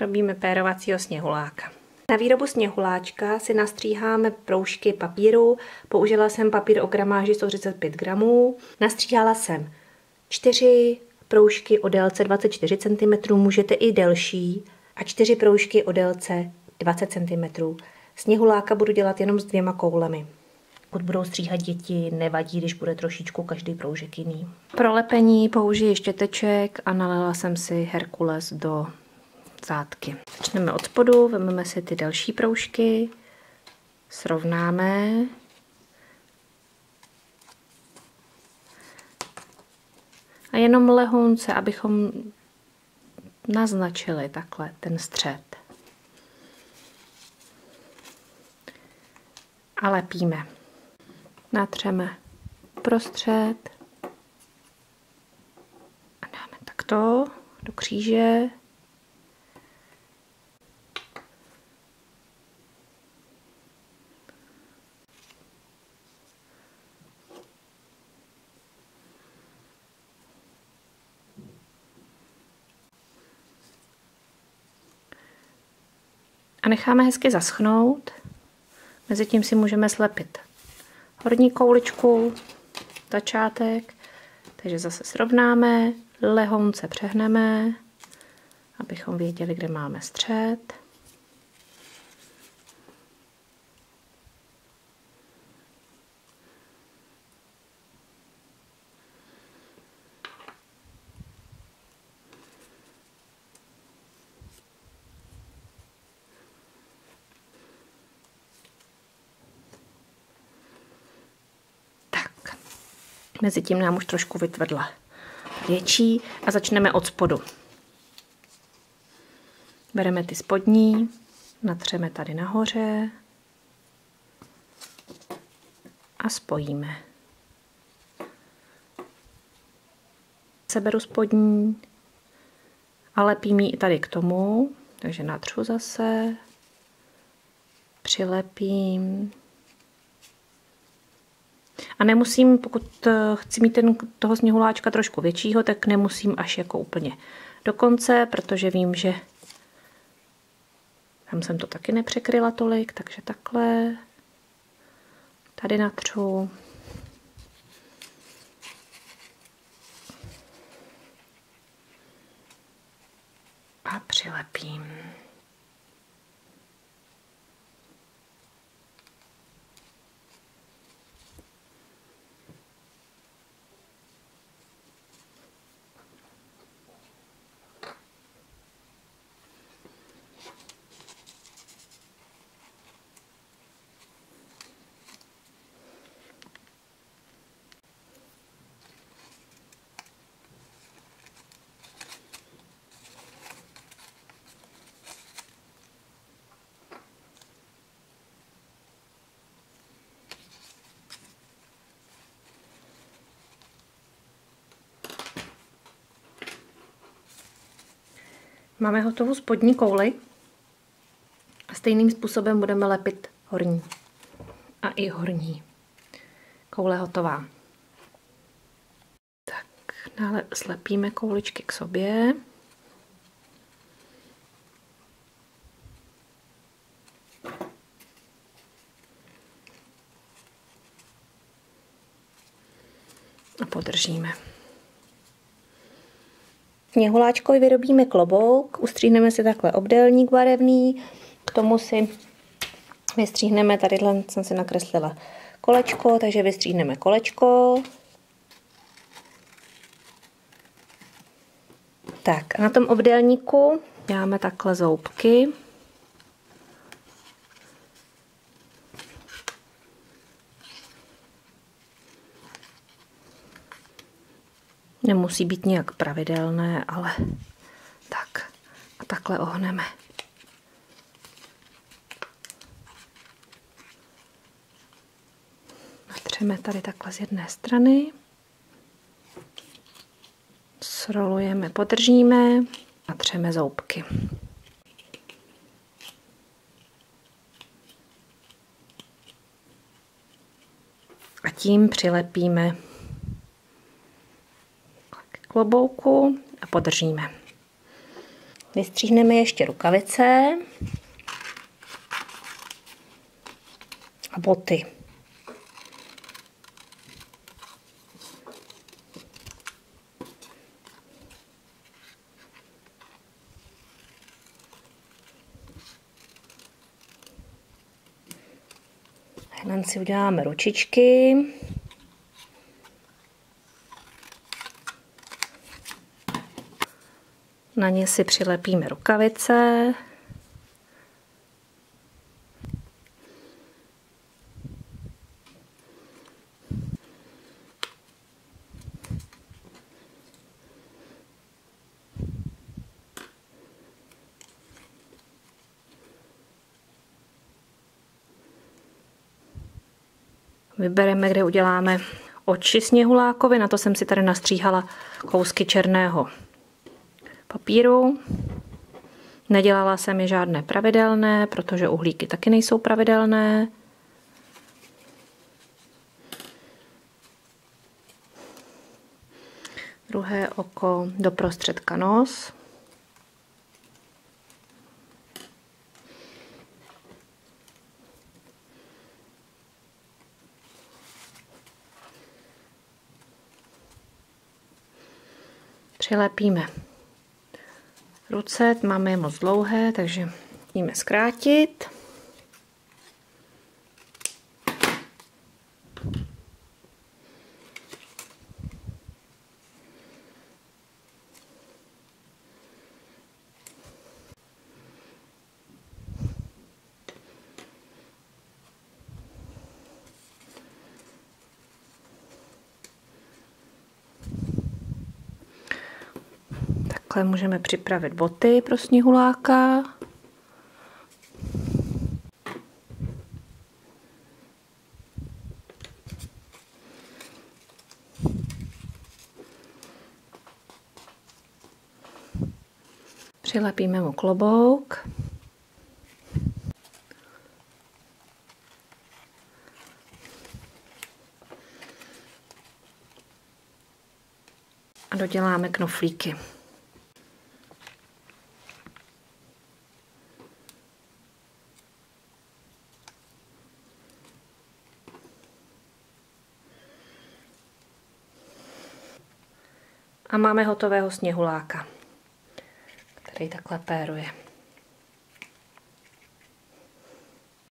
Robíme pérovacího sněhuláka. Na výrobu sněhuláčka si nastříháme proužky papíru. Použila jsem papír o gramáži 135 gramů. Nastříhala jsem čtyři proužky o délce 24 cm, můžete i delší, a čtyři proužky o délce 20 cm. Sněhuláka budu dělat jenom s dvěma koulemi. Pokud budou stříhat děti, nevadí, když bude trošičku každý proužek jiný. Pro lepení použiji štěteček a nalila jsem si Herkules do zátky. Začneme od spodu, vezmeme si ty další proužky, srovnáme. A jenom lehonce, abychom naznačili takhle ten střed. A lepíme. Natřeme prostřed a dáme takto do kříže. A necháme hezky zaschnout. Mezitím si můžeme slepit horní kouličku, začátek, takže zase srovnáme, lehonce přehneme, abychom věděli, kde máme střed. Mezitím nám už trošku vytvrdla větší a začneme od spodu. Bereme ty spodní, natřeme tady nahoře a spojíme. Seberu spodní a lepím ji i tady k tomu, takže natřu zase, přilepím, a nemusím, pokud eh, chci mít ten, toho sněhuláčka trošku většího, tak nemusím až jako úplně do konce, protože vím, že tam jsem to taky nepřekryla tolik, takže takhle. Tady natřu. A přilepím. Máme hotovou spodní kouli a stejným způsobem budeme lepit horní a i horní. Koule hotová. Tak, dále slepíme kouličky k sobě. A podržíme. Sněhuláčkovi vyrobíme klobouk, ustříhneme si takhle obdélník barevný, k tomu si vystříhneme, tady jsem si nakreslila kolečko, takže vystříhneme kolečko. Tak a na tom obdélníku děláme takhle zoubky. Nemusí být nějak pravidelné, ale tak. A takhle ohneme. Natřeme tady takhle z jedné strany. Srolujeme, podržíme a třeme zoubky. A tím přilepíme klobouku a podržíme. Vystříhneme ještě rukavice a boty. Hned si uděláme ručičky. Na ně si přilepíme rukavice. Vybereme, kde uděláme oči sněhulákovi, na to jsem si tady nastříhala kousky černého papíru. Nedělala jsem je žádné pravidelné, protože uhlíky taky nejsou pravidelné. Druhé oko do prostředka nos. Přilepíme ruce, máme je moc dlouhé, takže musíme zkrátit. Takhle můžeme připravit boty pro sněhuláka. Přilepíme mu klobouk. A doděláme knoflíky. A máme hotového sněhuláka, který takhle péruje.